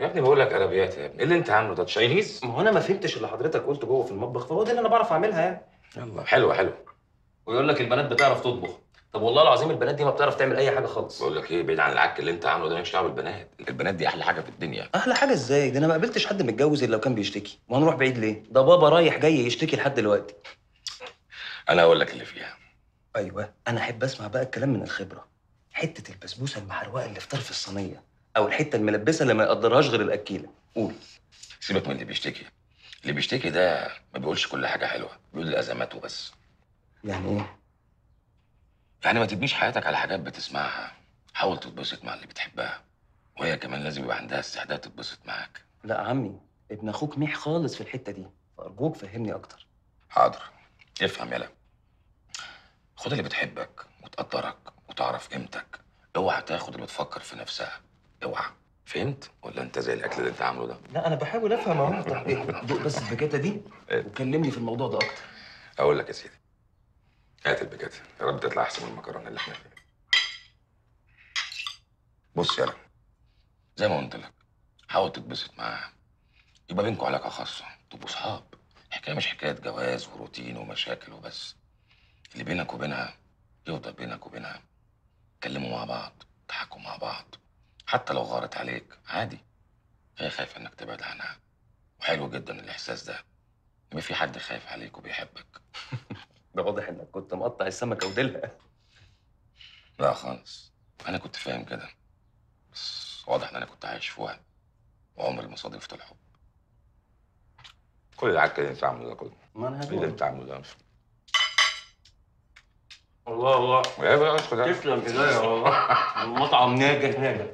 يا ابني بقول لك أرابيات يا ابني إيه اللي أنت عامله ده؟ تشاينيز؟ ما هو أنا ما فهمتش اللي حضرتك قلته جوه في المطبخ فهو ده اللي أنا بعرف أعملها يعني. يلا حلوة حلوة. ويقول لك البنات بتعرف تطبخ. طب والله العظيم البنات دي ما بتعرف تعمل أي حاجة خالص. بقول لك إيه بعيد عن العك اللي أنت عامله ده مالكش دعوة بالبنات. البنات دي أحلى حاجة في الدنيا. أحلى حاجة إزاي؟ ده أنا ما قابلتش حد متجوز إلا لو كان بيشتكي وهنروح بعيد ليه؟ ده بابا رايح جاي يشتكي لحد دلوقتي. أنا أقول لك اللي فيها. أيوه أنا أحب أسمع بقى الكلام من الخبرة. حتة البسبوسة المحروقة اللي في طرف الصينية. أو الحتة الملبسة اللي ما يقدرهاش غير الأكيلة. قول. سيبك من اللي بيشتكي. اللي بيشتكي ده ما بيقولش كل حاجة حلوة بيقول الأزمات وبس. يعني إيه؟ يعني ما تبنيش حياتك على حاجات بتسمعها. حاول تتبسط مع اللي بتحبها. وهي كمان لازم يبقى عندها استعداد تتبسط معاك. لا عمي ابن أخوك ميح خالص في الحتة دي. فأرجوك فهمني أكتر. حاضر. افهم يلا. خد اللي بتحبك وتقدرك وتعرف قيمتك. اوعى تاخد اللي بتفكر في نفسها. أوعى. فهمت؟ ولا أنت زي الأكل اللي أنت عامله ده؟ لا أنا بحاول أفهم أهو طب إيه دوق بس الباكيتة دي إيه؟ وكلمني في الموضوع ده أكتر. أقول لك يا سيدي. هات البكات يا رب تطلع أحسن من المكرونة اللي إحنا فيها. بص يلا زي ما قلت لك حاول تتبسط معاها. يبقى بينكم علاقة خاصة. تبقوا صحاب. الحكاية مش حكاية جواز وروتين ومشاكل وبس. اللي بينك وبينها يفضل بينك وبينها. اتكلموا مع بعض تحكوا مع بعض. حتى لو غارت عليك عادي. هي خايفة إنك تبعد عنها. وحلو جدا الإحساس ده. يبقى في حد خايف عليك وبيحبك. ده واضح إنك كنت مقطع السمكة وديلها. لا خالص. أنا كنت فاهم كده. بس واضح إن أنا كنت عايش في وهم وعمري ما صادفت الحب. كل العك اللي أنت عامله ده كله. ما أنا إيه اللي هقول أنت عامله ده؟ الله الله يا بقى اسكت يا. تسلم ايديا والله. المطعم ناجح ناجح.